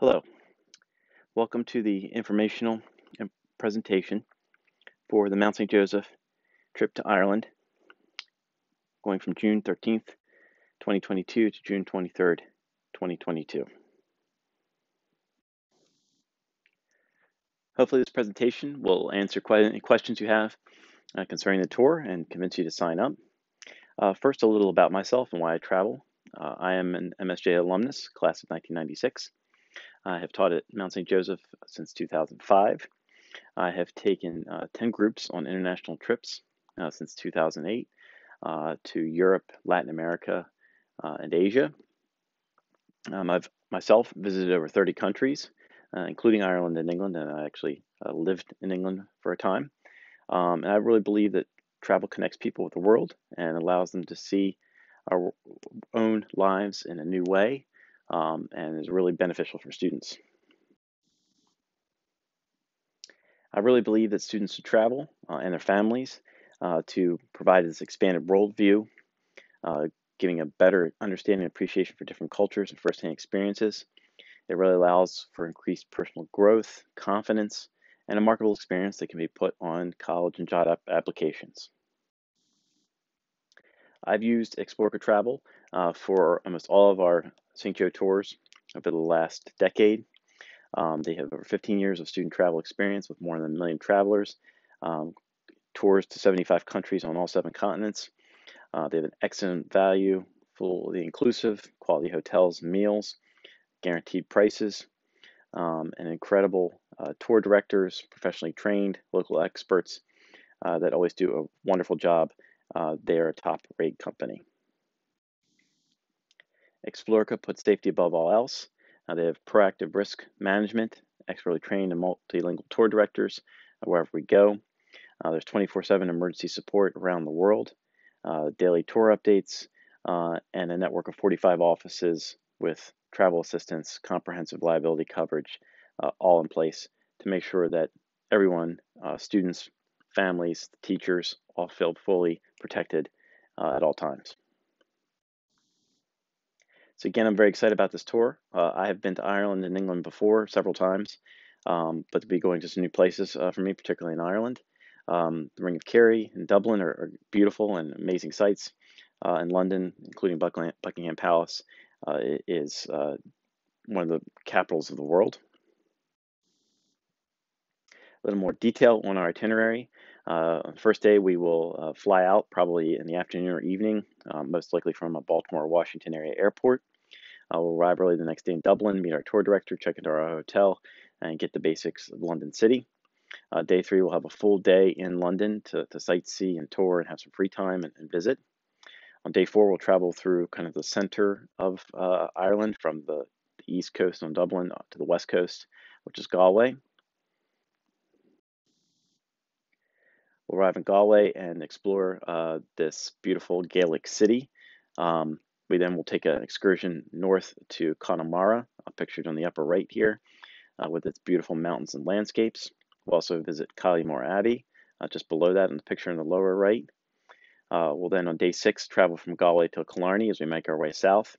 Hello, welcome to the informational presentation for the Mount St. Joseph trip to Ireland, going from June 13th, 2022 to June 23rd, 2022. Hopefully this presentation will answer quite any questions you have uh, concerning the tour and convince you to sign up. Uh, first, a little about myself and why I travel. Uh, I am an MSJ alumnus, class of 1996. I have taught at Mount St. Joseph since 2005. I have taken uh, 10 groups on international trips uh, since 2008 uh, to Europe, Latin America, and Asia. Um, I've myself visited over 30 countries, uh, including Ireland and England, and I actually uh, lived in England for a time. Um, and I really believe that travel connects people with the world and allows them to see our own lives in a new way um, and is really beneficial for students. I really believe that students should travel uh, and their families uh, to provide this expanded worldview, uh, giving a better understanding and appreciation for different cultures and firsthand experiences. It really allows for increased personal growth, confidence, and a marketable experience that can be put on college and job applications. I've used Explorica Travel uh, for almost all of our Joe tours over the last decade. Um, they have over 15 years of student travel experience with more than a million travelers, um, tours to 75 countries on all seven continents. Uh, they have an excellent value, fully inclusive, quality hotels, meals, guaranteed prices, um, and incredible uh, tour directors, professionally trained local experts uh, that always do a wonderful job. Uh, they are a top rate company. Explorica puts safety above all else. Uh, they have proactive risk management, expertly trained and multilingual tour directors uh, wherever we go. Uh, there's 24 7 emergency support around the world, uh, daily tour updates, uh, and a network of 45 offices with travel assistance, comprehensive liability coverage, uh, all in place to make sure that everyone, students, families, teachers, all feel fully protected at all times. So again, I'm very excited about this tour. Uh, I have been to Ireland and England before several times, um, but to be going to some new places uh, for me, particularly in Ireland. Um, the Ring of Kerry and Dublin are, are beautiful and amazing sites. Uh, in London, including Buckingham, Palace, uh, is uh, one of the capitals of the world. A little more detail on our itinerary. Uh, first day, we will uh, fly out probably in the afternoon or evening, um, most likely from a Baltimore, Washington area airport. Uh, we'll arrive early the next day in Dublin, meet our tour director, check into our hotel, and get the basics of London City. Uh, day three, we'll have a full day in London to, to sightsee and tour and have some free time and, and visit. On day four, we'll travel through kind of the center of uh, Ireland from the, the, east coast on Dublin to the west coast, which is Galway. We'll arrive in Galway and explore uh, this beautiful Gaelic city. Um, we then will take an excursion north to Connemara, uh, pictured on the upper right here, uh, with its beautiful mountains and landscapes. We'll also visit Kylemore Abbey, uh, just below that in the picture in the lower right. Uh, we'll then, on day six, travel from Galway to Killarney as we make our way south,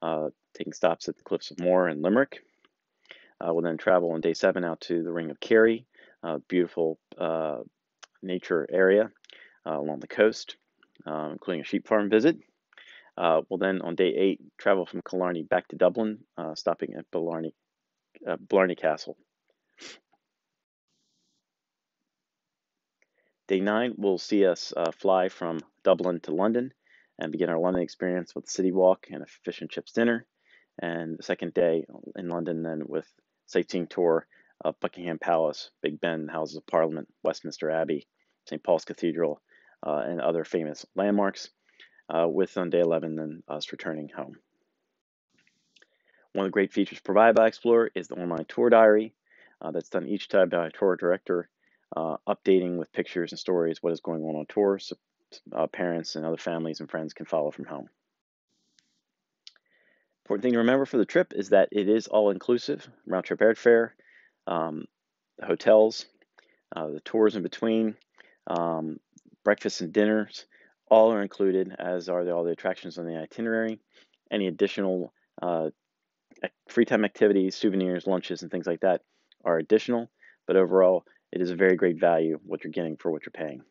uh, taking stops at the Cliffs of Moher and Limerick. Uh, we'll then travel on day seven out to the Ring of Kerry, beautiful nature area along the coast, including a sheep farm visit. Uh, we'll then, on day eight, travel from Killarney back to Dublin, uh, stopping at Blarney, uh, Blarney Castle. Day nine will see us uh, fly from Dublin to London and begin our London experience with City Walk and a fish and chips dinner. And the second day in London, then with sightseeing tour of Buckingham Palace, Big Ben, Houses of Parliament, Westminster Abbey, St. Paul's Cathedral, uh, and other famous landmarks uh, with on day 11 then us returning home. One of the great features provided by Explorica is the online tour diary uh, that's done each time by a tour director, uh, updating with pictures and stories what is going on on tour so uh, parents and other families and friends can follow from home. Important thing to remember for the trip is that it is all inclusive, round trip airfare, um, hotels, uh, the tours in between, um, breakfast and dinners, all are included, as are the, all the attractions on the itinerary. Any additional uh, free time activities, souvenirs, lunches, and things like that are additional, but overall, it is a very great value what you're getting for what you're paying.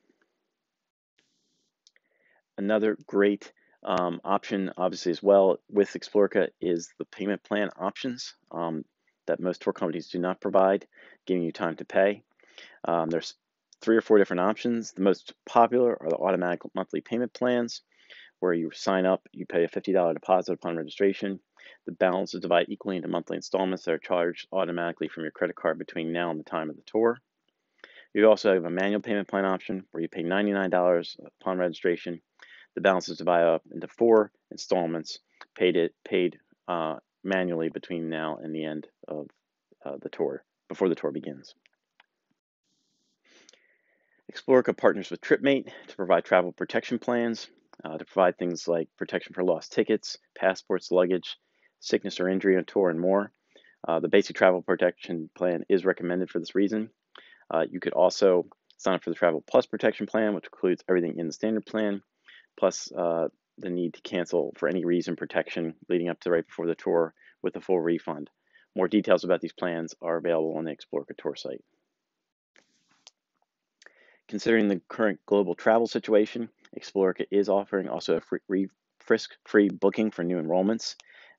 Another great um, option, obviously, as well with Explorica is the payment plan options um, that most tour companies do not provide, giving you time to pay. Um, there's three or four different options. The most popular are the automatic monthly payment plans, where you sign up, you pay a $50 deposit upon registration. The balance is divided equally into monthly installments that are charged automatically from your credit card between now and the time of the tour. You also have a manual payment plan option where you pay $99 upon registration the balance is divided up into four installments paid it paid uh, manually between now and the end of uh, the tour before the tour begins. Explorica partners with TripMate to provide travel protection plans, uh, to provide things like protection for lost tickets, passports, luggage, sickness or injury on tour, and more. Uh, the basic travel protection plan is recommended for this reason. Uh, you could also sign up for the Travel Plus protection plan, which includes everything in the standard plan, plus uh, the need to cancel for any reason protection leading up to the right before the tour with a full refund. More details about these plans are available on the Explorica Tour site. Considering the current global travel situation, Explorica is offering also a free, risk-free booking for new enrollments,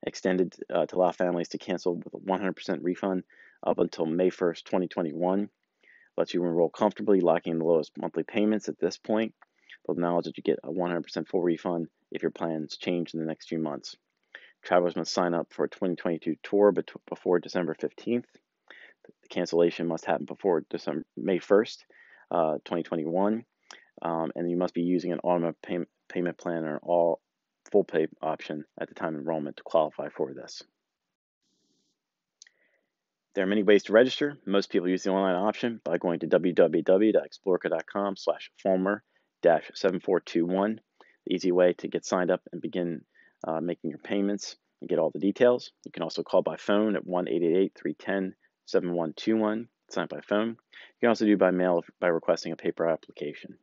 extended uh, to allow families to cancel with a 100% refund up until May 1st, 2021. Lets you enroll comfortably, locking in the lowest monthly payments at this point with knowledge that you get a 100% full refund if your plans change in the next few months. Travelers must sign up for a 2022 tour before December 15th. The cancellation must happen before December May 1st, uh, 2021, um, and you must be using an automatic pay payment plan or all full pay option at the time of enrollment to qualify for this. There are many ways to register. Most people use the online option by going to www.explorica.com slash Folmer 7421, the easy way to get signed up and begin uh, making your payments and get all the details. You can also call by phone at 1 310 7121, sign up by phone. You can also do by mail by requesting a paper application.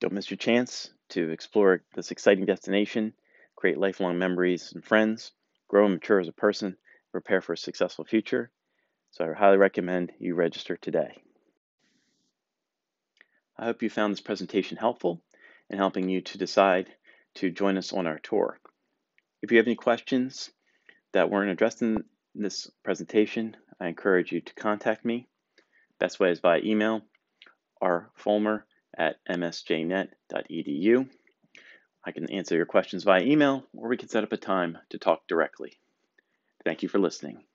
Don't miss your chance to explore this exciting destination, create lifelong memories and friends, grow and mature as a person, prepare for a successful future. So I highly recommend you register today. I hope you found this presentation helpful in helping you to decide to join us on our tour. If you have any questions that weren't addressed in this presentation, I encourage you to contact me. Best way is by email, rfolmer at msjnet.edu. I can answer your questions via email, or we can set up a time to talk directly. Thank you for listening.